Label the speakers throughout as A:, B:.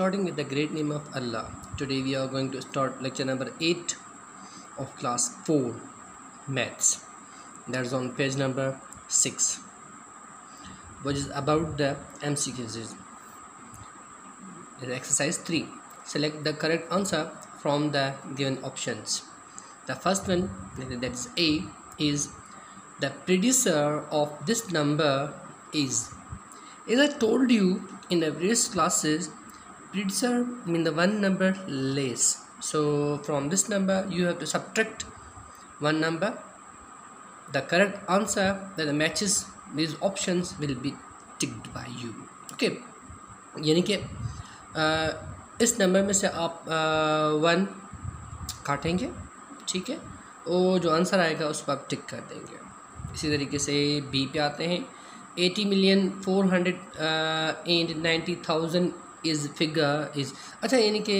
A: starting with the great name of Allah. Today we are going to start lecture number 8 of class 4 maths. That's on page number 6, which is about the MCQs. Exercise 3. Select the correct answer from the given options. The first one, that's A, is the predecessor of this number is. As I told you in the previous classes, predecessor mean the one number less. So from this number, you have to subtract one number. The correct answer that matches these options will be ticked by you. Okay, यानी कि इस number में से आप one काटेंगे ठीक है और जो आंसर आएगा उस पर आप टिक कर देंगे इसी तरीके से बी पे आते हैं eighty million four hundred and ninety thousand is figure is अच्छा यानी कि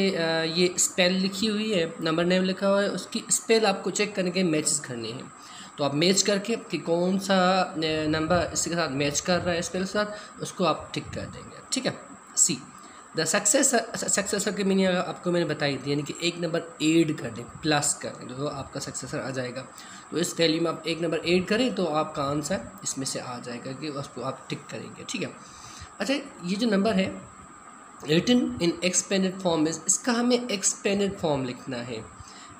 A: ये स्पेल लिखी हुई है नंबर नेम लिखा हुआ है, उसकी स्पेल आपको चेक करने के मैचेस करने हैं। तो आप मैच करके कि कौन सा नंबर इसके साथ मैच कर रहा है स्पेल के साथ, उसको आप टिक कर देंगे। ठीक है? सी द सक्सेसर सक्सेसर की मीनिंग आपको मैंने बताई थी, यानी कि एक नंबर एड कर दें प्लस कर दें तो आपका सक्सेसर आ जाएगा। तो इस वैल्यू में आप एक नंबर एड करें तो आपका आंसर इसमें से आ जाएगा कि उसको आप टिक करेंगे। ठीक है? अच्छा ये जो नंबर है written in expanded form is इसका हमें एक्सपेंडेड फॉर्म लिखना है।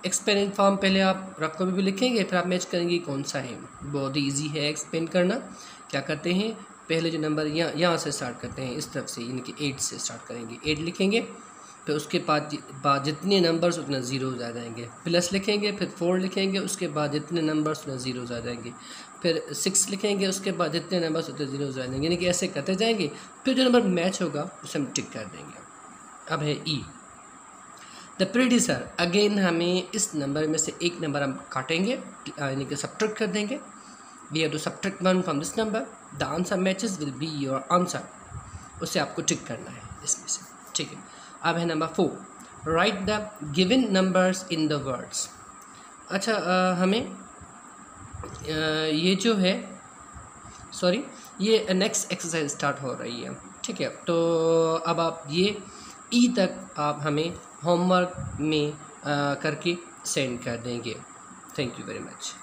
A: एक्सपेंडेड फॉर्म पहले आप रकम में भी लिखेंगे, फिर आप मैच करेंगे कौन सा है। बहुत ईजी है एक्सपेंड करना। क्या करते हैं? पहले जो नंबर यहाँ यहाँ से स्टार्ट करते हैं, इस तरफ़ से यानी कि एट से स्टार्ट करेंगे। एट लिखेंगे, फिर उसके बाद बाद जितने नंबर्स उतने ज़ीरो आ जाएँगे। प्लस लिखेंगे, फिर फोर लिखेंगे, उसके बाद जितने नंबर्स उतने ज़ीरो आ जाएँगे। फिर सिक्स लिखेंगे उसके बाद जितने नंबर्स उतने ज़ीरोज़ आ जाएँगे। यानी कि ऐसे करते जाएँगे फिर जो नंबर मैच होगा उसे हम टिक कर देंगे। अब है ई द प्रेडिसर अगेन हमें इस नंबर में से एक नंबर हम काटेंगे यानी कि सब्ट्रैक्ट कर देंगे। We have to subtract one from this number the answer matches will be your answer उसे आपको टिक करना है इसमें से। ठीक है। अब है number four write the given numbers in the words अच्छा आ, हमें ये जो है सॉरी ये नेक्स्ट एक्सरसाइज स्टार्ट हो रही है ठीक है? तो अब आप ये ई e तक आप हमें होमवर्क में आ, करके सेंड कर देंगे। Thank you very much